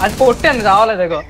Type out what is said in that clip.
I'll put 10 all of the go.